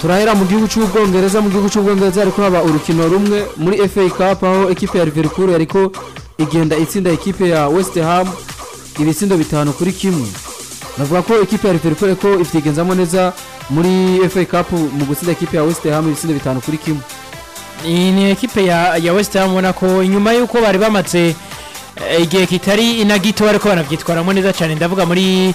turahera mu gihugu cy'ubwongereza mu gihugu cy'ubwongereza hariko haba urukino rumwe muri FA Cup aho ekipe ya Liverpool yariko igenda itsinda ekipe ya West Ham ibitsindo bitanu kuri kimwe. Navuga ko ekipe ya Liverpool ko ivyigenzamo neza muri FA Cup mu gutsinda ekipe ya West Ham ibitsindo bitanu kuri kimwe. Iyi ni ekipe ya ya west ham ubona ko inyuma y'uko bari bamaze eh, igihe kitari na gito ariko banabyitwaramo neza cyane ndavuga muri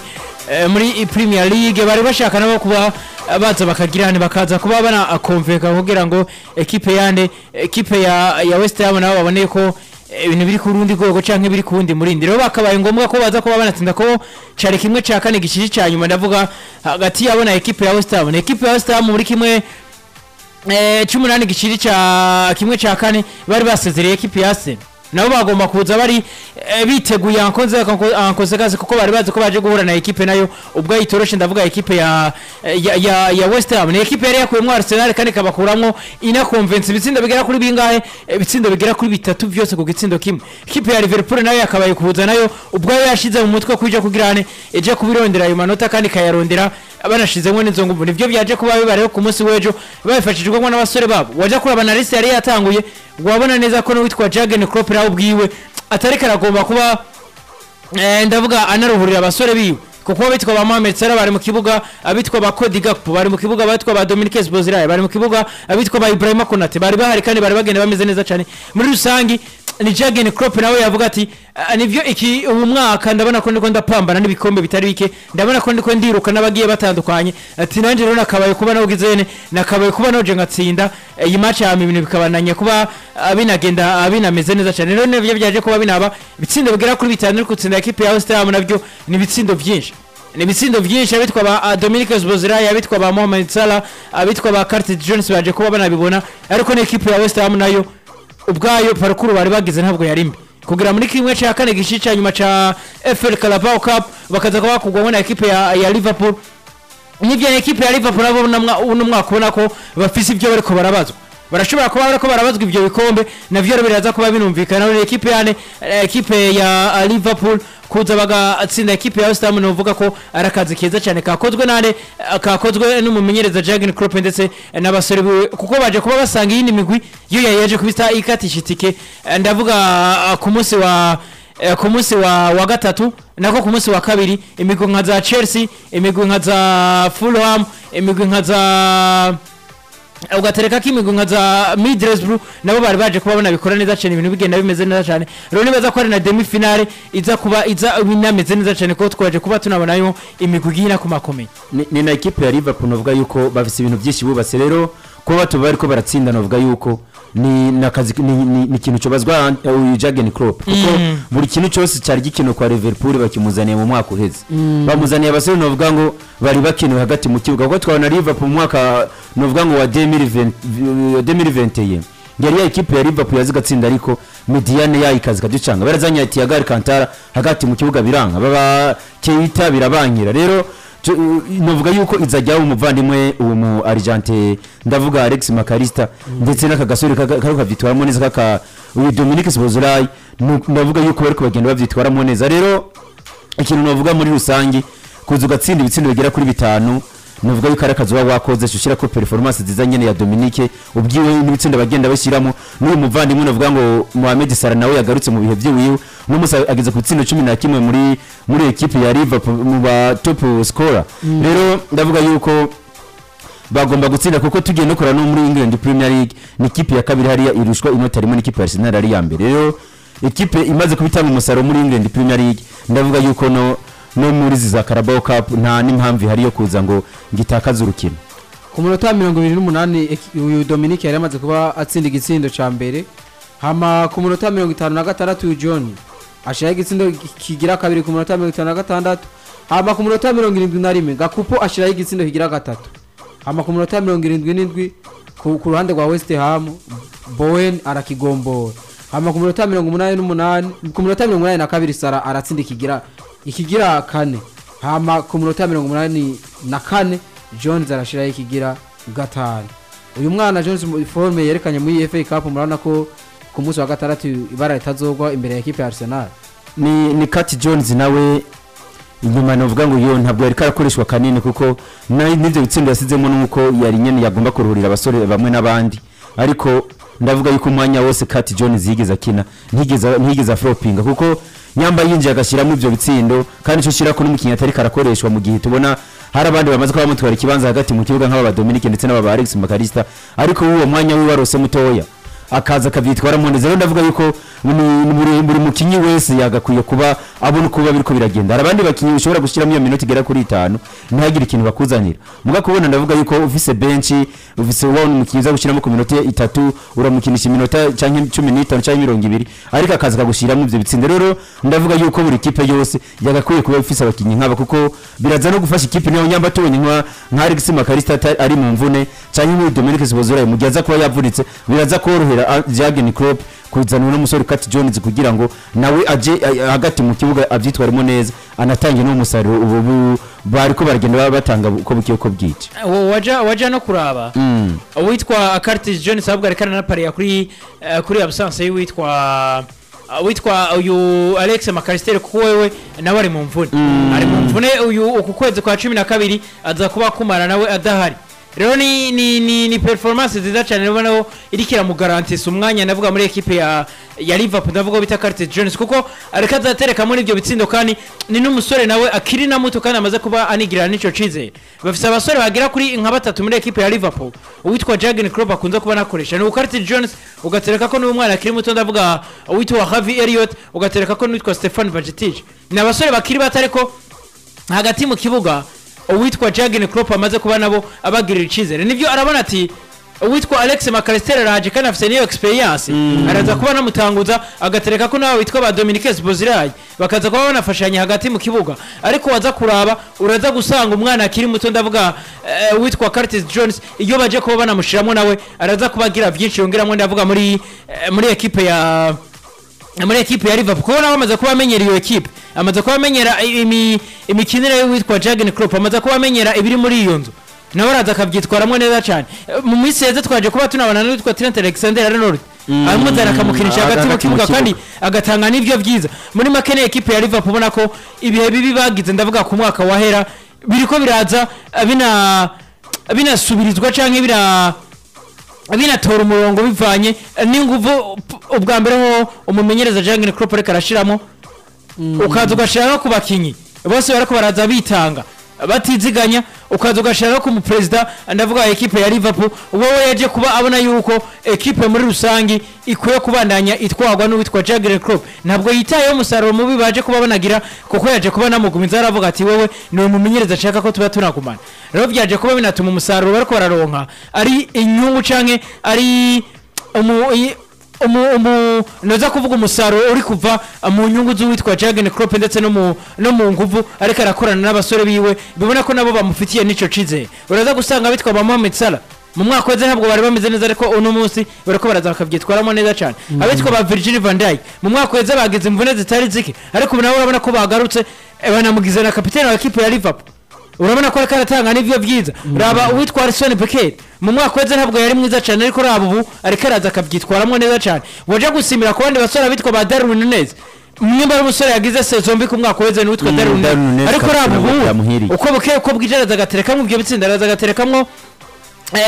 muri premier league bari bashaka nabo kuba eh, baza bakagirana bakaza kuba banakomveka kugira ngo ekipe yande ekipe ya ya west ham nabo babone ko eh, ibintu biri ku rundi rwego cyangwa biri ku wundi murindi. Rero bakabaye ngombwa ko baza kuba banatsinda ko cari kimwe cya kane gishiri cya nyuma. Ndavuga hagati yabo na ekipe ya west ham. Na ekipe ya west ham muri kimwe Eh, cy'umunani giciri cya kimwe cya kane bari basezereye ekipi ya Arsenal. Nabo bagomba kuza bari eh, biteguye ankonsekansi kuko bari bazi ko baje guhura na ekipe na yo. Ubwo yitoroshe ndavuga ekipe ya, ya, ya, ya West Ham. Ni ekipe yari yakuyemo Arsenal kandi ikabakuramwo inakonvensi ibitsindo bigera kuri bingahe? Eh, ibitsindo bigera kuri bitatu byose ku gitsindo kimwe. Ekipe ya Liverpool na yo yakabaye kuza na yo ubwo yashize mu mutwe kuja kugirane eje kubirondera ayo manota kandi ikayarondera banashizemo n'izo nguvu nivyo byaje kuba bibareho ku munsi w'ejo babifashijwemo n'abasore babo. Waje kuraba na liste yari yatanguye wabona neza ko n'uwitwa Klopp nawe ubwiwe atariko aragomba kuba eh, ndavuga anaruhurira abasore biwe. Kuko abitwa ba Mohamed Salah bari mu kibuga abitwa ba Cody Gakpo bari mu kibuga abitwa ba Dominique Szoboszlai bari mu kibuga abitwa ba Ibrahima Konate bari bahari kandi bari bagenda bameze neza cyane. Muri rusangi ni Jurgen Klopp nawe yavuga ati "Ah, nivyo iki uyu mwaka ndabona ko ndiko ndapambana n'ibikombe bitari bike ndabona ko ndiko ndiruka n'abagiye batandukanye. Ati nanjye rero nakabaye kuba nawugizene nakabaye kuba naje ngatsinda iyi match ya ibintu bikabananye kuba binagenda binameze neza cyane. Rero nivyo byaje kuba binaba ibitsindo bigera kuri bitanu ariko gutsinda ekipe ya West Ham na byo ni ibitsindo byinshi ni ibitsindo byinshi abitwa ba ah, Dominique Szoboszlai abitwa ba Mohamed Salah abitwa ba Curtis Jones baje kuba banabibona ariko n'ekipe ya West Ham na yo ubwayo parukuru bari bagize ntabwo yari mbi. Kugira muri kimwe cya kane gishi cya nyuma cya FL Carabao Cup bakaza kuba bakugwamo na ekipe ya, ya Liverpool. Nibyo ekipe ya Liverpool nabo uno mwaka ubona ko bafise ibyo bariko barabazwa. Barashobora kuba bariko barabazwa ibyo bikombe navyo rero biraza kuba binumvikana rero ekipe yane ekipe ya uh, Liverpool kuza bagatsinda ekipe ya West Ham novuga ko ari akazi keza cyane kakozwe nane eh, kakozwe n'umumenyereza Jurgen Klopp ndetse eh, n'abasore biwe kuko baje kuba basanga iyindi migwi yo yaje kubita ikatisha itike Eh, ndavuga ku munsi wa eh, ku munsi wa, wa gatatu nako ku munsi wa kabiri imigwi nka za Chelsea imigwi nka za Fulham imigwi nka za ugatereka ko imigwi nka za Middlesbrough nabo bari baje kuba banabikora neza cyane ibintu bigenda bimeze neza cyane. Rero nibaza ko ari na demi finale iza kuba iza binameze neza cyane kuko twaje kuba tunabonayo imigwi igihina ku makomeye. Ni, na ekipe ya Liverpool navuga yuko bafise ibintu byinshi bubatse rero. Kuba batuba bariko baratsinda navuga yuko ni ikintu cobazwa uh, Jurgen Klopp. Kuko Mm. buri kintu cyose cyari gikenewe kwa Liverpool bakimuzaniye mu mwaka uheze. Bamuzaniye abasore navuga ngo bari bakenewe hagati mu kibuga. Kuko twabona Liverpool mu mwaka navuga ngo wa 2020 2021 yari ya ekipe ya Liverpool yazigatsinda ariko mediane yayo ikazi kaducanga barazanye Thiago Alcantara hagati mu kibuga biranga. Baba Keita birabankira rero novuga yuko izajyaho umuvandimwe uwo mu Argentine ndavuga Alex Makarista ndetse n'aka gasore kavyitwaramo neza kaka Dominique nu- ndavuga yuko bariko bagenda bavyitwaramo neza rero ikintu navuga muri rusange kuza ugatsinda ibitsindo bigera kuri bitanu navuga yuko ari akazi waba wakoze ushyira ko performance nziza nyene ya Dominique ubwiwe n'ibitsinda bagenda bashyiramo. N'uyu muvandimwe navuga ngo Mohamed Salah nawe yagarutse mu bihe by'iwiwe uno musa ageze ku bitsindo cumi na kimwe muri muri ekipe ya Liverpool mu ba top scorer. Rero ndavuga yuko bagomba gutsinda kuko tugiye no kurana no muri England Premier League. Ni ikipe ya kabiri hariya irushwa inota rimwe n'ikipe ya Arsenal ari ya mbere. Rero ikipe imaze kubitanga umusaruro muri England Premier League. Ndavuga yuko no no muri za Carabao Cup nta n'impamvu ihari yo kuza ngo ngitakaze urukino. Ku munota wa mirongo ibiri n'umunani uyu Dominique yari amaze kuba atsinda igitsindo cya mbere. Hama ku munota wa mirongo itanu na gatandatu John ashiraho igitsindo ki- kigira kabiri ku munota wa mirongo itanu na gatandatu. Hama ku munota wa mirongo irindwi na rimwe gakupo ashiraho igitsindo kigira gatatu. Hama ku munota wa mirongo irindwi n'indwi ku ruhande rwa West Ham Bowen arakigombora. Hama ku munota mirongo umunani n'umunani ku munota mirongo umunani na kabiri Sara aratsinda ikigira ikigira kane. Hama ku munota wa mirongo umunani na kane Jones arashiraho ikigira gatanu. Uyu mwana Jones mu forme yerekanye muri FA Cup murabona ko ku munsi wa gatandatu ibara ritazogwa imbere ya ekipe ya Arsenal. Ni Cat Jones nawe inyuma novuga ngo yo ntabwo yari karakoreshwa kanini kuko n'ibyo bitsindo yasizemo nuko yari nyene yagomba kuruhurira abasore bamwe n'abandi. Ariko ndavuga yuko umwanya wose kati john zigeze akina ntigeze afropinga kuko nyamba yinjiye agashyiramo ibyo bitsindo kandi icyo ushyira ko n'umukinnyi atari karakoreshwa mu gihe tubona hari abandi bamaze kuba bamutwara ikibanza hagati mu kibuga nk'aba Dominique ndetse n'aba ba Alex Makarista ariko uwo mwanya we warose mutoya akaza akabyitwaramo neza rero ndavuga yuko buri mukinnyi wese yagakwiye kuba abona uko biba biriko biragenda. Hari abandi bakinnyi ushobora gushyiramo iyo minota igera kuri itanu ntihagire ikintu bakuzanira. Muga kubona ndavuga yuko ufise benshi ufise ubona umukinnyi uza gushyiramo ku minota itatu uramukinisha iminota cyangwa cumi n'itanu cyangwa mirongo ibiri ariko akaza akagushyiramo ibyo bitsinda rero ndavuga yuko buri kipe yose yagakwiye kuba ifise abakinnyi nk'aba kuko biraza no gufasha ikipe niyo nyamba tubonye nka nka Alex Makarista ari mu mvune cyangwa muri Dominique Sibozora mu gihe aza kuba yavunitse biraza korohera Jurgen Klopp kuzana uno musore Kat Jones kugira ngo nawe aje hagati mu kibuga abyitwaremo neza anatange n'umusaruro. Ubu bu- bariko baragenda baba batanga uko bukiye uko bwije waja waja no kuraba. Uwitwa Curtis Jones ahubwo ariko aranapariya kuri eh, kuri absence y'uwitwa witwa uyu Alex Makaristeri kuko wewe nawe ari mu mvune. Ari mu mvune uyu uku kwezi kwa cumi na kabiri aza kuba kumara nawe adahari. Rero ni ni ni, ni performance nziza cyane ubona ko iriko iramugarantisa umwanya navuga muri ekipe ya ya Liverpool ndavuga bita Curtis Jones kuko azatereka muri ibyo bitsindo kandi ni n'umusore nawe akiri na muto kandi amaze kuba anigirana n'ico cizere bafise abasore bagera kuri nka batatu muri ekipe ya Liverpool. Uwitwa Jurgen Klopp akunze kuba nakoresha ni Curtis Jones ugatereka ko n'umwana akiri muto ndavuga uwitwa Harvey Elliott ugatereka ko n'uwitwa Stefan Bajetic ni abasore bakiri bato ariko hagati mu kibuga uwitwa Jurgen Klopp amaze kuba nabo abagirira icizere ni byo arabona ati uwitwa Alex Makalester araje kandi afite niyo experience. Araza kuba namutanguza agatereka ko nawe witwa ba Dominique Sbozirai bakaza kuba banafashanya hagati mu kibuga. Ariko waza kuraba uraza gusanga umwana akiri muto ndavuga eh, uwitwa Curtis Jones iyo baje kuba banamushiramo nawe araza kuba agira byinshi yongeramo ndavuga muri eh, muri ekipe ya muri ekipe ya Liverpool kuko nawe amaze kuba amenyera iyo ekipe. Amaze kuba amenyera imi- imikinire y'uwitwa Jurgen Klopp amaze kuba amenyera ibiri muri iyo nzu. Nawe araza akabyitwaramo neza cyane. Mu minsi yeze twaje kuba tunabana n'uwitwa Trent Alexander Arnold. Aramuzana akamukinisha hagati mu kibuga kandi agatanga n'ibyo byiza. Muri make ni ekipe ya Liverpool ubona ko ibihe bibi bagize ndavuga ku mwaka wahera biriko biraza eh, bina binasubirizwa bina binatora umurongo bivanye n'inguvu ubwa mbere ho umumenyereza Jurgen Klopp ariko arashiramo. Ukaza ugashyira no ku bakinnyi bose bariko baraza bitanga. Batiziganya ukaza ugashyira no ku muperezida ndavuga ekipe ya Liverpool. Wowe yaje kuba abona yuko ekipe muri rusange ikwiye kubandanya itwarwa n'uwitwa Jurgen Klopp ntabwo yitayeho umusaruro mubi baje kuba banagira kuko yaje kuba namugumiza aravuga ati wowe ni umumenyereza ashaka ko tuba tunagumana. Rero byaje kuba binatuma umusaruro bariko bararonka ari inyungu canke ari noza kuvuga umusaruro uri kuva mu nyungu z'uwitwa Jurgen Klopp ndetse no mu nguvu ariko arakorana n'abasore biwe bibona ko nabo bamufitiye n'ico cize uraza gusanga bitwa ba Mohamed Salah. Mu mwaka weze ntabwo bari bameze neza ariko uno munsi bariko baraza bakabyitwaramo neza cyane. Abitwa ba Virgil van Dijk mu mwaka weze bagize imvune zitari zike ariko ubu nabo urabona ko bagarutse eh, banamugize na kapitene wa ekipe ya Liverpool. Urabona ko ariko aratanga n'ibyo byiza. Raba uwitwa Alisson Becker mu mwaka weze ntabwo yari mwiza cyane ariko raba ubu ariko araza akabyitwaramo neza cyane. Waje gusimira ku bandi basore bitwa ba Darwin Nunez. Nimba ari umusore yagize sezo mbi ku mwaka weze n'uwitwa Mm, Darwin ariko raba ubu uko buke uko bwije araza agaterekamo ibyo bitsinda araza agaterekamo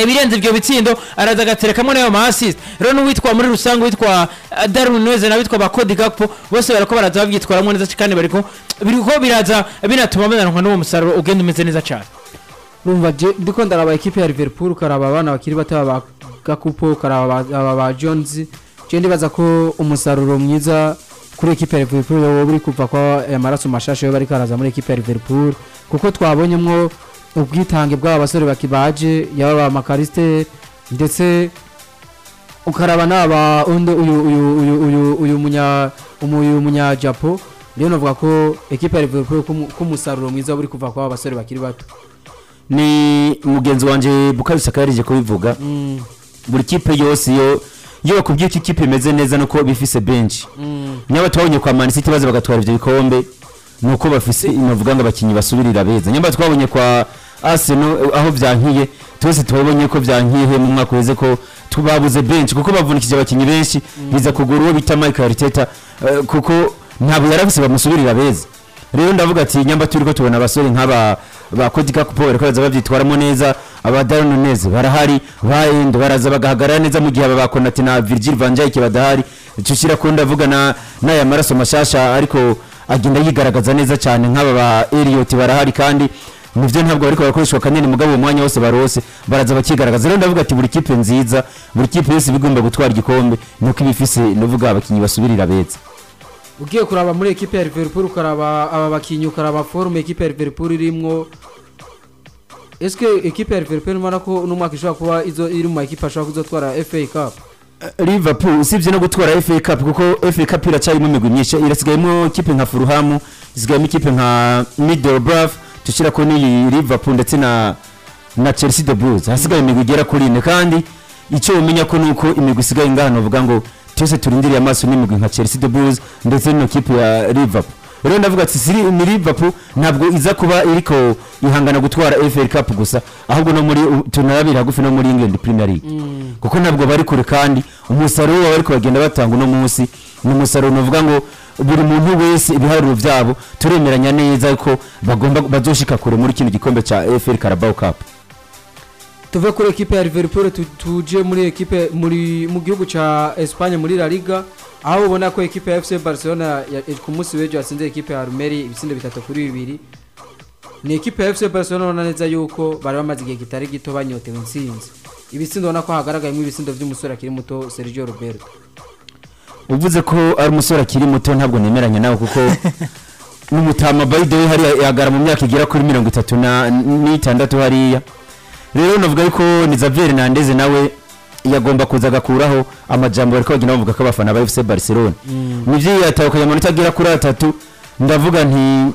ibirenze ibyo bitsindo araza agaterekamo na yo ma assist rero n'uwitwa muri rusange witwa eh, Darwin Nunez n'abitwa ba Cody Gakpo bose barako baraza babyitwaramo neza kandi bariko biriko biraza binatuma bananwa n'uwo musaruro ugenda umeze neza cyane. Urumva je ndiko ndaraba ekipe ya Liverpool ukaraba abana bakiri bato aba Gakupo ukaraba aba- ba Jones. Je ndibaza ko umusaruro mwiza kuri ekipe ya Liverpool wowe uri kuva kwa amaraso mashasha yo bari karaza muri ekipe ya Liverpool. Kuko twabonyemwo ubwitange bw'aba basore bakibaje yaba ba Makariste ndetse ukaraba n'aba undi uyu uyu uyu uyu uyu munya uyu munya Japo. Rero navuga ko ekipe ya Liverpool ko umu- ko umusaruro mwiza uri kuva kwa basore bakiri bato. Ni mugenzi wanje Bukayo Saka yarije kubivuga. Mm, buri kipe yose yo iyo bakubwiye ko ikipe imeze neza nuko bifise bench. Mm. nyaba twabonye kwa Man City baza bagatwara ibyo bikombe nuko bafise inavuga ngo abakinyi basubirira beza. Nyamba twabonye kwa Arsenal aho byankiye twese twabonye ko byankiye mu mwaka weze ko tubabuze bench kuko bavunikije abakinyi benshi biza kugura uwo bita Michael Arteta eh, kuko ntabwo yarafise bamusubirira beza rero ndavuga ati nyamba turi ko tubona abasore nk'aba ba Kodika Kupo bariko baza bavyitwaramo neza aba Darren Nunez barahari ba Endo baraza bagahagarara neza mu gihe aba ba Konate na Virgil van Dijk badahari. Icushira ko ndavuga na n'aya maraso mashasha ariko agenda yigaragaza neza cyane nk'aba ba Elliot barahari kandi nivyo ntabwo bariko barakoreshwa kanini mugabo uwo mwanya wose barose baraza bakigaragaza. Rero ndavuga ati buri kipe nziza buri kipe yose bigomba gutwara igikombe nuko ibifise nuvuga abakinyi basubirira beza ugiye kuraba muri ekipe ya Liverpool ukaraba aba bakinnyi ukaraba forume ekipe ya Liverpool irimwo. Eske ekipe ya Liverpool mbona ko uno mwaka ishobora kuba izo iri mu makipe ashobora kuzotwara FA Cup? Liverpool usibye no gutwara FA Cup kuko FA Cup iracyarimo imigwi myinshi. Irasigayemo ikipe nka Fulham isigayemo ikipe nka Middlesbrough tushira ko ni Liverpool ndetse na na Chelsea the Blues hasigaye imigwi igera kuri ine kandi icyo umenya ko nuko imigwi isigaye ngahano uvuga ngo twese turindiriye amaso n'imigwi nka Chelsea the Blues ndetse no kipe ya Liverpool. Rero ndavuga ati siri ni Liverpool ntabwo iza kuba iriko ihangana gutwara FA Cup gusa ahubwo no muri tunarabira hagufi no muri England Premier League. Kuko ntabwo bari kure kandi umusaruro wabo ariko bagenda batanga uno munsi ni umusaruro navuga ngo buri muntu wese ibiharuro byabo turemeranya neza ko bagomba bazoshika kure muri kino gikombe ca FA Carabao Cup. Tuve kuri ekipe ya Liverpool tu- tuje muri ekipe muri mu gihugu ca Espagne muri La Liga aho ubona ko ekipe ya FC Barcelona ku munsi w'ejo yatsinze ekipe ya Almeri ibitsindo bitatu kuri bibiri. Ni ekipe ya FC Barcelona ubona neza yuko bari bamaze igihe kitari gito banyotewe intsinzi. Ibitsindo ubona ko hagaragayemo ibitsindo by'umusore akiri muto Sergio Roberto. Uvuze ko ari umusore akiri muto ntabwo nemeranya nawe kuko n'umutama way hariya yagara mu myaka igera kuri mirongo itatu na- n'itandatu hariya. Rero navuga yuko ni Xavier Hernandez nawe yagomba kuza agakuraho amajambo bariko bagenda bavuga ko abafana ba FC Barcelona. Nivyo yatahukanye amanota agera kuri atatu. Ndavuga nti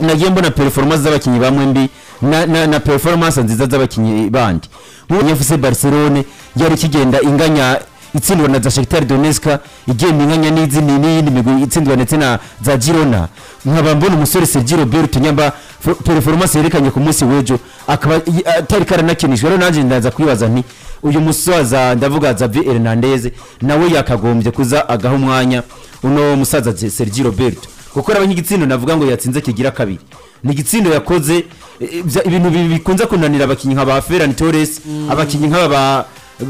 nagiye mbona performance z'abakinnyi bamwe mbi na, performance nziza z'abakinnyi bandi. Nk'ubu FC Barcelona yari kigenda inganya itsindwa na za Shakhtar Donetsk igenda inganya n'izindi n'iyindi migwi itsindwa ndetse na za Girona. Nkaba mbona umusore Sergio Roberto nyamba fo- performance yerekanye ku munsi w'ejo. Akaba atari karanakinishwa rero nanjye ndaza kwibaza nti uyu musaza ndavuga Xavi Hernandez nawe yakagombye kuza agaha umwanya uno musaza Sergio Roberto. Kuko araba nk'igitsindo navuga ngo yatsinze kigira kabiri. Ni igitsindo yakoze eh, bya- ibintu bi- bikunze kunanira abakinnyi nka ba Ferran Torres abakinnyi nk'aba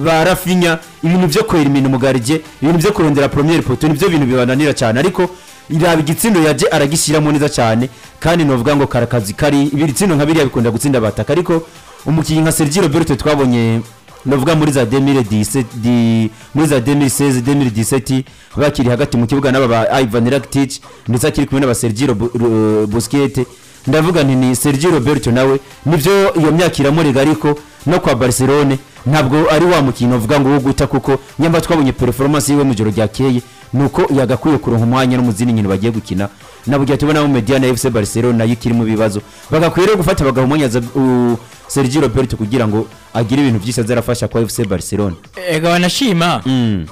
ba Rafinha ibintu byo kwera imintu mugarije ibintu byo kurondera premier poto ni byo bintu bibananira cyane. Ariko iraba igitsindo yaje aragishyiramo neza cyane kandi novuga ngo karakazi kari ibitsindo nka biriya bikunda gutsinda abataka. Ariko umukinnyi nka Sergio Roberto twabonye novuga muri za 2017 di muri za 2016 2017 bakiri hagati mu kibuga n'aba ba Ivan Rakitic ndetse akiri kumwe n'aba Sergio Bu- Ru- Busquets. Ndavuga nti ni Sergio Roberto nawe nivyo iyo myaka iramurega ariko no kwa Barcelona ntabwo ari wa mukino uvuga ngo wo guta kuko nyamba twabonye performance yiwe mu joro ryakeye nuko yagakwiye kuronka umwanya no mu zindi nkino bagiye gukina. Nabo gihe tubona mu Mediana FC Barcelona na yo ikiri mu bibazo bagakwiye rero gufata bagaha umwanya za- u- Sergio Roberto kugira ngo agire ibintu byinshi azarafasha kwa FC Barcelona. Ega wanashima? Mm.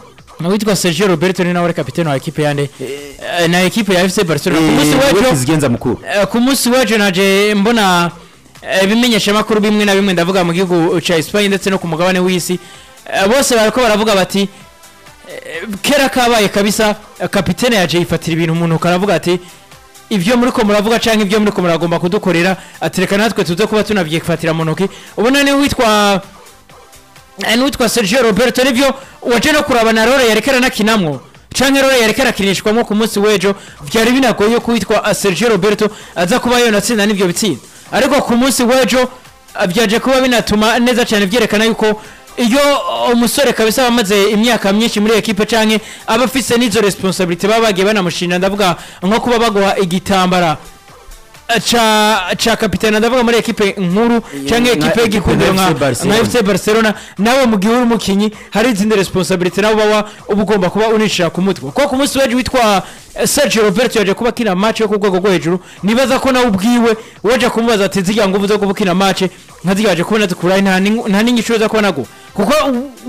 witwa Sergio Roberto ni nawe ari kapiteni wa ekipe yande Eh, na ekipe ya FC Barcelona. Ku munsi Eh, we w'ejo Eh, ku munsi w'ejo naje mbona eh, ibimenyeshamakuru bimwe na bimwe ndavuga mu gihugu cya Espagne ndetse no ku mugabane w'isi. Eh, bose bariko baravuga bati eh, kera kabaye kabisa eh, kapitene yaje yifatira ibintu umuntu karavuga ati ibyo muri ko muravuga canke ibyo muri ko muragomba kudukorera atereka natwe tuze kuba tunavyifatira mu ntoki ubona ni witwa Eh, n'uwitwa Sergio Roberto nivyo waje no kuraba na Rore yarekera nakinamwo canke Rore yarekera akinishwamo ku munsi w'ejo vyari binagoye ko witwa uh, Sergio Roberto aza kuba yonatsinda n'ivyo bitsinda. Ariko ku munsi w'ejo uh, vyaje kuba binatuma neza cyane vyerekana yuko iyo umusore kabisa bamaze imyaka myinshi muri ekipe canke aba afise n'izo responsabilité baba bagiye banamushinja ndavuga nko kuba baguha igitambara. Ca kapitene ndavuga muri ekipe nkuru canke nka ekipe y'igikundiro nka FC Barcelona nawe mu gihe uri umukinyi hari izindi responsabilité nawe baba uba ugomba kuba unishira ku mutwe. Kuko ku munsi w'ejo witwa eh, Sergio Roberto yaje kuba kina match yo ku rwego rwo hejuru nibaza ko nawe ubwiwe waje kumubaza ati zirya nguvu zo kuba kina match. nka waje kubona zikurayi nta n'ingu- nta n'inyishu zo kubona go kuko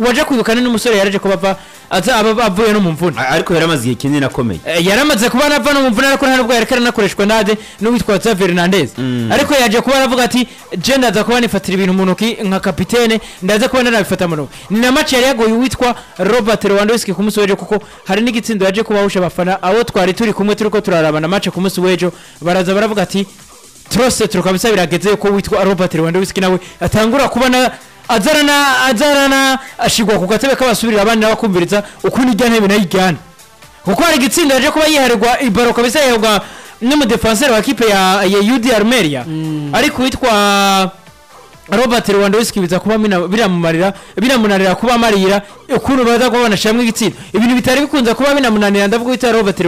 waje kwibukana n'umusore yaraje kuba aba avuye no mu mvune. Ariko yari amaze igihe kinini akomeye. Eh, yaramaze kuba anava no mu mvune ariko nta nubwo yareka aranakoreshwa nade n'uwitwa Xavier Fernandez. Ariko yaje kuba aravuga ati je ndaza kuba nifatira ibintu mu ntoki nka kapitene ndaza kuba ndanabifata mu ntoki. Ni na match yari yagoye uwitwa Robert Lewandowski ku munsi w'ejo kuko hari n'igitsindo yaje kuba ahusha abafana abo twari turi kumwe turiko turarabana match ku munsi w'ejo baraza baravuga ati trose turukabisa birageze yuko witwa Robert Lewandowski nawe atangura kubona azarana azarana ashigwa ku gatebe k'abasubirira abandi n'abakumviriza uko nijya ntebe nayijyana kuko hari igitsinda yaje kuba yiharirwa ibaro kabisa yahabwa n'umudefanseri wa kipe ya, ya UD Armeria ariko witwa Robert Lewandowski biza kuba biramumarira biramunanira kuba amarira ukuntu baza kuba banashiramwo igitsinda ibintu bitari bikunze kuba binamunanira ndavuga witwa Robert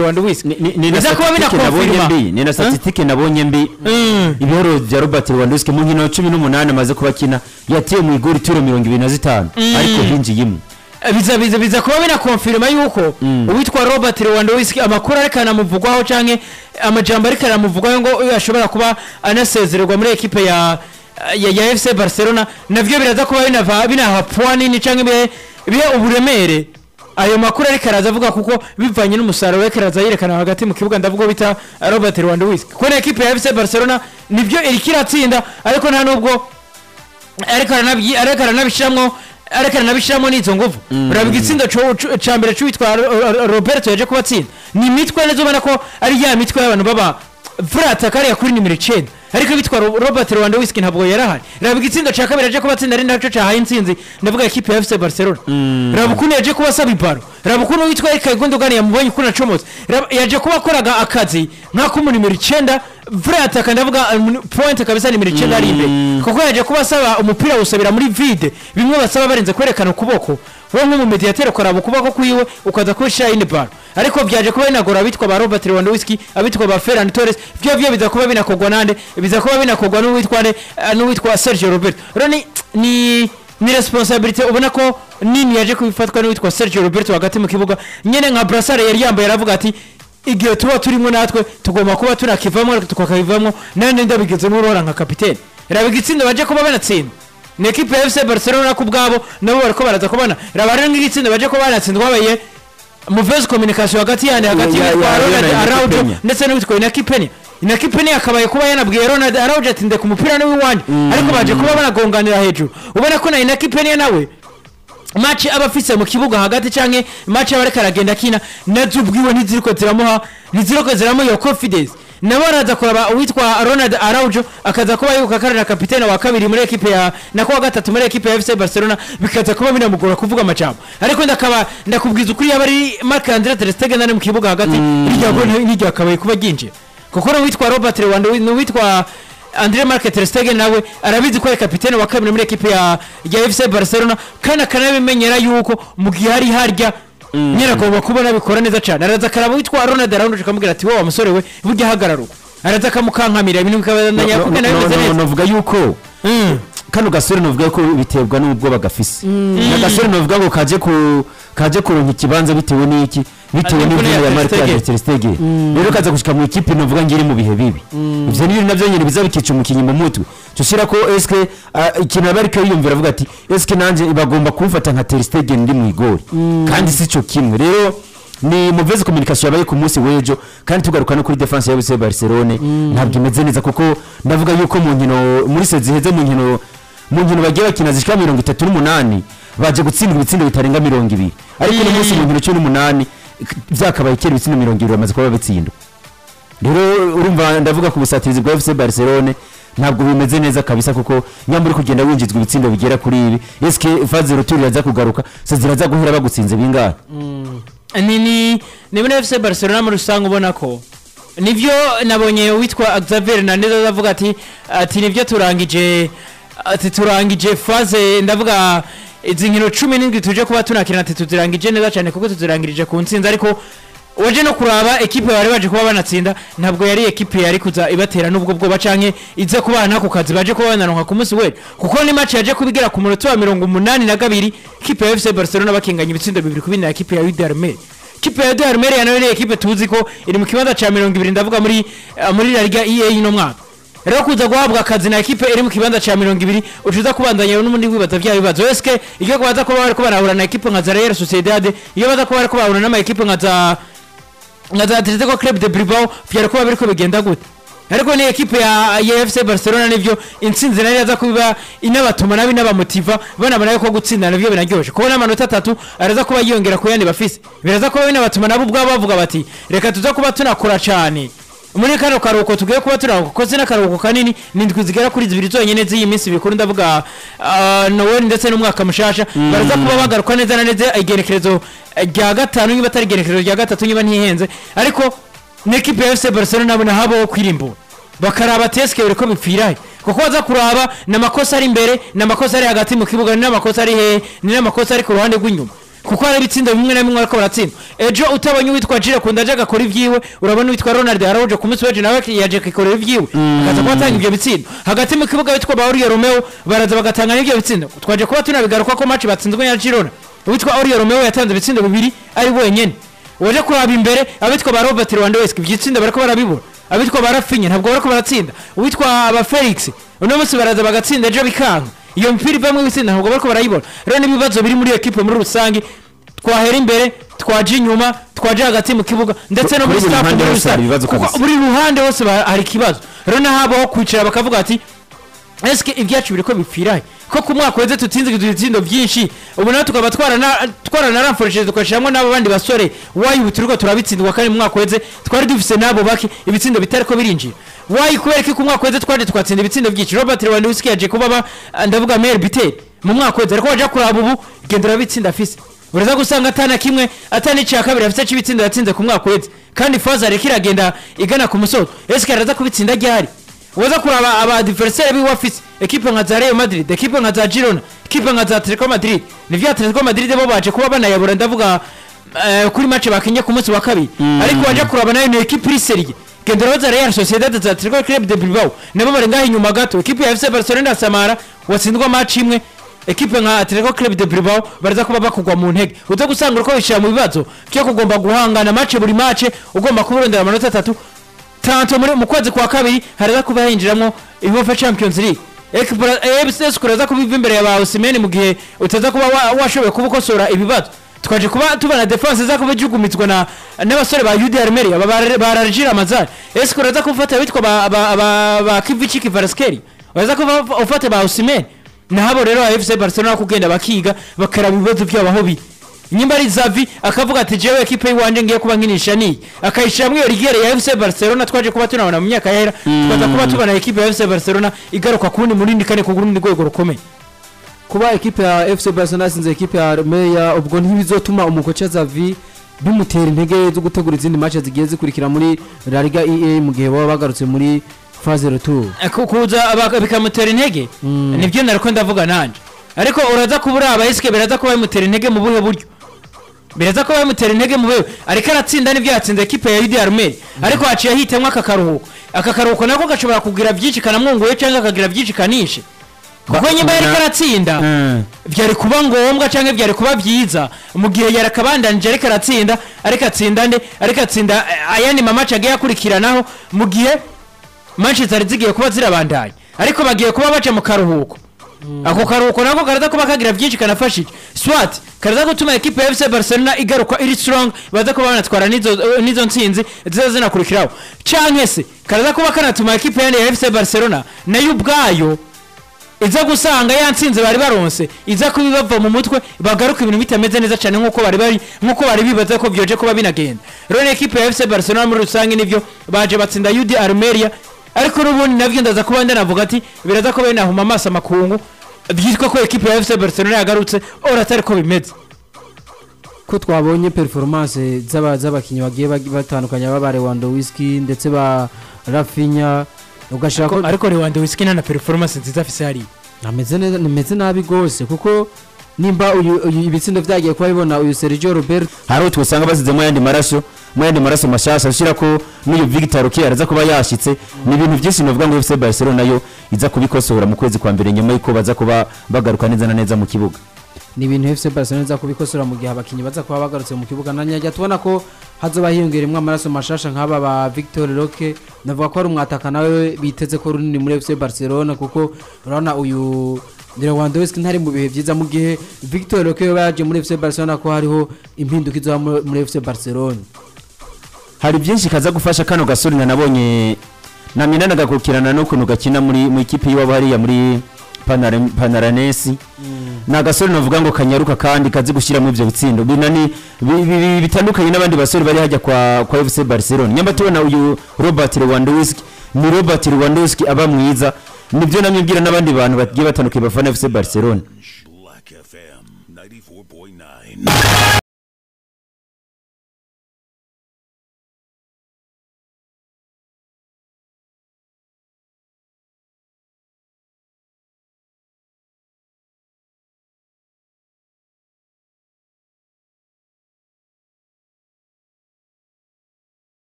ni na biza kuba mbi ni na statistike nabonye mbi. Mm. ibihoro bya robert lewandowski mu nkino cumi n'umunani amaze kuba akina yateye mu igori turo mirongo ibiri na zitanu. Ariko hinjiye imwe biza biza biza kuba binakonfirma yuko uwitwa Robert Lewandowski amakuru ariko anamuvugwaho canke amajambo ariko aramuvugwaho ngo ashobora kuba anasezererwa muri ekipe ya ya, FC Barcelona navyo biraza kuba binava binaha point nini canke bihe uburemere. Ayo makuru ariko araza avuga kuko bivanye n'umusaruro we araza yerekana hagati mu kibuga ndavuga bita Robert Lewandowski. Kuko na ekipe ya FC Barcelona nivyo iriko iratsinda ariko nta nubwo ariko aranabyi- ariko aranabishiramwo n'izo nguvu. Uraba igitsindo co- co- ca mbere Ro- roberto yaje kubatsinda. Ni imitwe neza ubona ko ari ya mitwe y'abantu baba vrata kariya kuri nimero icenda. Ariko bitwa Ro- robert lewandowski ntabwo yarahari raba igitsindo ca kabiri yaje kubatsinda ari naco cahaye intsinzi ndavuga ekipe ya fc barcelona. Raba ukuntu yaje kuba asaba ibaro raba ukuntu witwa erika gondogani yamubonye ukuntu acomotse. Yaje kuba akoraga akazi nk'ako nimero icenda vrata kandi ndavuga um, point kabisa nimero icenda ari imbere. Kuko yaje kuba asaba umupira awusabira muri vide. Bimwe basaba barenze kwerekana ukuboko. Wowe nk'umumediateri ukaraba ukuboko kwiwe ukaza kubishira indi baro ariko byaje kuba binagora abitwa ba robert lewandowski abitwa ba ferran torres byo byo biza kuba binakogwa nande? Biza kuba binakogwa n'uwitwa n'uwitwa sergio roberto rero ni ni responsabilité ubona ko nini yaje kubifatwa n'uwitwa sergio roberto hagati mu kibuga? Nyene nka brasare yari yambaye aravuga ati igihe tuba turimo natwe tugomba kuba tunakivamo tukakivamo nande ndabigezemo urora nka kapitene raba igitsinda baje kuba banatsinda. Ni ekipe ya fc barcelona ku bwabo nabo bariko baraza kubona raba rero nk'igitsinda baje kuba banatsindwa babaye muvezi communication hagati yandi hagati y'uwitwa ronald Penya. ndetse n'uwitwa inaki penya inaki penya akabaye kuba yanabwiye ronald araujo ati ndeka umupira ni w'iwanyu ariko baje kuba banagonganira hejuru. Ubona ko na inaki penya nawe match aba afise mu kibuga hagati canke match aba ariko aragenda akina na zo ubwiwe ntiziriko ziramuha ntiziriko ziramuha iyo confidence. Nabo araza kuraba uwitwa ronald araujo akaza kuba yuko akari na kapitena wa kabiri muri ekipe ya na kwa gatatu muri ekipe ya fc barcelona bikaza kuba binamugora kuvuga amajambo. Ariko ndakaba ndakubwiza ukuri yaba ari marc andre ter stegen ari mu kibuga hagati irya gol ntiryakabaye kuba ginje kuko n'uwitwa robert lewandowski n'uwitwa Andre Marc ter Stegen nawe arabizi ko ari kapitene wa kabiri muri ekipe ya ya FC Barcelona kana kanabimenyera yuko mu gihe hari harya nyine agomba kubona bikora neza cyane araza akaraba witwa Ronald Araujo akamubwira ati wowe musore we burya hagarara uko araza akamukankamira ibintu neza novuga yuko Mm. Kano gasore novuga ko biterwa n'ubwoba gafise. Na gasore novuga ngo kaje ku kaje kuronka ikibanza bitewe n'iki? Bitewe n'imvune ya Marc Stegen. Ter Stegen rero kaza gushika mu ikipe novuga ngo iri mu bihe bibi. Ivyo ni ibintu navyo nyene biza bikica umukinyi mu mutwe. Tushira ko eske ikintu aba ariko yiyumvira avuga ati eske nanje bagomba kumfata nka Ter Stegen ndi mu igori. Kandi si cyo kimwe. Rero ni muvezi communication yabaye ku munsi w'ejo kandi tugaruka no kuri defense ya Barcelone. Ntabwo imeze neza kuko ndavuga yuko mu nkino muri sezi heze mu nkino mu nkino bagiye bakina zishika mirongo itatu n'umunani baje gutsindwa ibitsindo bitarenga mirongo ibiri. Ariko uno munsi mu nkino cumi n'umunani byakabaye kera ibitsindo mirongo ibiri bamaze kuba babitsindwa. Rero urumva ndavuga ku busatirizi bwa FC Barcelone ntabwo bimeze neza kabisa kuko nyamba uri kugenda winjizwa ibitsindo bigera kuri ibi. Eske faze retour iraza kugaruka? Se ziraza guhera bagutsinze bingahe? Ni ni ni muri FC Barcelona muri rusange ubona ko. Nivyo nabonye witwa Xavier Hernandez avuga ati ati nivyo turangije ati turangije faze ndavuga izi nkino cumi n'indwi tuje kuba tunakina ati tuzirangije neza cyane kuko tuzirangirije ku ntsinzi ariko waje no kuraba ekipe bari baje kuba banatsinda ntabwo yari ekipe yari kuza ibatera n'ubwo bwoba canke ize kubana ku kazi baje kuba banaronka ku munsi w'ejo. Kuko ni match yaje kubigera ku munota wa mirongo umunani na kabiri ekipe ya FC Barcelona bakinganya ibitsindo bibiri ku bindi na ekipe ya Wydad Armel. Kipe ya Wydad Armel na yo ni ekipe tuzi ko iri mu kibanza ca mirongo ibiri ndavuga muri eh, muri La Liga EA ino mwaka. Rero kuza guhabwa akazi na ekipe iri mu kibanza cya mirongo ibiri ucuza kubandanya n'ubundi wibaza bya bibazo. Eske iyo baza kuba bari ko barahura na ekipe nka za Real Sociedad iyo baza kuba bari ko bahura n'ama ekipe nka za nka za Atletico Club de Bilbao byari kuba biriko bigenda gute? Ariko ni ekipe ya, FC Barcelona nivyo intsinzi nari yaza kuba inabatuma nabi n'abamotiva banabona yuko gutsinda navyo binaryoshe kubona amanota atatu araza kuba yiyongera ku yandi bafise. Biraza kuba binabatuma nabo ubwabo bavuga bati reka tuza kuba tunakora cyane muri kano karuhuko tugiye kuba turahuka kuko zina karuhuko kanini ni indwi zigera kuri zibiri zonyine z'iyi minsi mikuru ndavuga ah, Noel ndetse n'umwaka mushasha baraza kuba bagaruka neza na neza igenekerezo eh, rya gatanu niba atari igenekerezo rya gatatu niba ntihenze. Ariko n'ikipe ya FC Barcelona nabona habaho kwirimbura bakaraba teske buri ko bipfirahe kuko baza kuraba ni amakosa ari imbere ni amakosa ari hagati mu kibuga ni n'amakosa ari hehe ni n'amakosa ari ku ruhande rw'inyuma. Kuko hari ibitsindo bimwe na bimwe ariko baratsinda. Ejo utabonye uwitwa Jire kunda aje agakora ibyiwe urabona uwitwa Ronald Araujo ku munsi w'ejo nawe yaje akikorera ibyiwe. Akaza kuba atanga ibyo bitsindo hagati mu kibuga witwa Bauriyo Romeo baraza bagatanga n'ibyo bitsindo twaje kuba tunabigaruka ko match batsinzwe na Girona. Uwitwa Auriyo Romeo yatanze ibitsindo bibiri ari wenyene waje kuraba imbere abitwa ba Robert Lewandowski ibyitsinda bariko barabibura. Abitwa ba Rafinha ntabwo bariko baratsinda. Uwitwa aba Felix uno munsi baraza bagatsinda ejo bikanga. Iyo mipira ivamwe ibitsinda ntabwo bariko barayibona. Rero n'ibibazo biri muri equipe muri rusange twahera imbere twaje inyuma twaje hagati mu kibuga ndetse no muri staff muri rusange. buri ruhande hose hari ikibazo. Rero nahabaho kwicara bakavuga ati eske ibyacu biriko bipfirahe ko ku mwaka weze tutsinze ibitsindo byinshi ubu nawe tukaba twarana- twaranaramforesheje tugashyiramo n'abo bandi basore. Wayi ubu turiko turabitsindwa kandi mu mwaka weze twari dufise n'abo bake ibitsindo bitariko birinjira. Wayi kubera ko ku mwaka weze twaje twatsinda ibitsindo byinshi? Robert lewandowski yaje kuba ba ndavuga mayor biteri mu mwaka weze ariko waje kuraba ubu gendera bitsinda afise. Uraza gusanga atana kimwe atana icya kabiri afite cy'ibitsinda yatsinze ku mwaka weze. Kandi faza ariko iragenda igana ku musozo. Eske araza kubitsinda ryari waza kuraba aba adversaire biwe afise ekipe nka za Real Madrid ekipe nka za Girona ekipe nka za Atletico Madrid. Nivyo Atletico Madrid bo baje kuba banayabura ndavuga eh, kuri match bakinye ku munsi wa kabiri. Ariko waje kuraba na yo ni ekipe iri serie gendera za Real Sociedad za Atletico Club de Bilbao nabo bari ngaho inyuma gato ekipe ya FC Barcelona na Samara watsindwa match imwe ekipe nka Atletico Club de Bilbao baraza kuba bakugwa mu ntege uza gusanga uko bishira mu bibazo byo kugomba guhangana match buri match ugomba kuburondera amanota atatu tanto muri mu kwezi kwa kabiri haraza kuba hinjiramo UEFA Champions League EBS kuraza kuba iva imbere ya ba Osimhen mu gihe utaza kuba wa- washoboye kuba ukosora ibibazo twaje kuba tubona defense za kuba igumitswa na n'abasore ba UD Armeria ba ba- ba Rajira Amazan ese kuraza kufata bitwa ba ba ba, ba Kivichi Kvaratskhelia uraza kuba ufata ba Osimhen? Nahabo rero AFC Barcelona kugenda bakiga bakaraba ibibazo byabo aho biri nyimba ari Zavi akavuga ati jewe ekipe yiwanje ngiye kuba nkinisha ni akayishiramwo iyo rigere ya FC Barcelona twaje kuba tunabona mu myaka yahera tukaza kuba tubona ekipe ya FC Barcelona igaruka kundi muri kane ku rundi rwego rukomeye. Kuba ekipe ya FC Barcelona yasinze ekipe ya Armeya ubwo ntibizotuma umukoca Xavi bimutera intege zo gutegura izindi match zigiye zikurikira muri La Liga EA mu gihe baba bagarutse muri phase retour. Ku- kuza bikamutera intege? Mm. ni byo nariko ndavuga nanje. Ariko uraza kuba uri abayisike biraza kuba bimutera intege mu buhe buryo? Biraza kuba bimutera intege mu buhe? Ariko aratsinda ni byo yatsinze ekipe ya UD Armel ariko haciye hitemwa aka karuhuko aka karuhuko nako gashobora kugira byinshi kanamwunguye cyangwa akagira byinshi kanishe. Kuko nyuma yariko aratsinda. Byari kuba ngombwa cyangwa byari kuba byiza mu gihe yari akabandanije ariko aratsinda ariko atsinda nde ariko atsinda eh, ayandi mamaci agiye akurikiranaho mu gihe manshi zari zigiye kuba zirabandanya ariko bagiye kuba baca mu karuhuko. Ako karuhuko nako karaza kuba kagira byinshi kanafashije swat karaza gutuma ekipe ya FC Barcelona igaruka iri strong baza kuba banatwara n'izo n'izo ntsinzi ziza zinakurikiraho. Canke se karaza kuba kanatuma ekipe ya FC Barcelona na yo ubwayo iza gusanga ya ntsinzi bari baronse. Iza kuba ibava mu mutwe bagaruka ibintu bitameze neza cyane nk'uko bari bari nk'uko bari bibaza ko byoje kuba binagenda. Rero ekipe ya FC Barcelona muri rusange nivyo baje batsinda UD Armeria ariko n'ubundi na byo ndaza kuba ndanavuga ati biraza kuba binahuma amaso amakungu byitwa ko ekipe ya FC Barcelona yagarutse ora atari ko bimeze. Ko twabonye performance z'aba- z'abakinnyi bagiye bag- batandukanye baba Lewandowski ndetse ba Rafinha ugashaka ko ariko Lewandowski na performance nziza afise hariya ameze neza nimeze nabi gose kuko nimba ibitsindo vyagiye kuba bibona uyu Sergio Roberto. Hari aho twasanga basizemo ayandi maraso mu yandi maraso mashasha ashira ko n'uyu Victor Okiya araza kuba yashitse. Ni ibintu byinshi novuga ngo FC Barcelona yo iza kubikosora mu kwezi kwa mbere nyuma yuko baza kuba bagaruka neza na neza mu kibuga. Ni ibintu FC Barcelona iza kubikosora mu gihe abakinnyi baza kuba bagarutse mu kibuga na nyajya tubona ko hazoba hiyongeremo amaraso mashasha nk'aba ba Victor Roque. Navuga ko ari umwataka nawe biteze ko runini muri FC Barcelona kuko urabona uyu Lewandowski ntari mu bihe byiza mu gihe Victor Roque yoba yaje muri FC Barcelona ko hariho impinduka mu- muri FC Barcelona. Hari byinshi kaza gufasha kano gasore na nabonye namina nagakurikirana n'ukuntu gakina muri mu ikipe y'iwabo hariya muri Panara- panaranesi ni agasore navuga ngo kanyaruka kandi kazi gushyiramo ibyo bitsindo. Bitandukanye n'abandi basore bari hajya kwa kwa FC Barcelona nyamba tubona uyu Robert Lewandowski. Ni Robert Lewandowski aba mwiza. Nibyo namye mbwira n'abandi bantu bagiye batandukanye bafana FC Barcelona Black FM 94.9.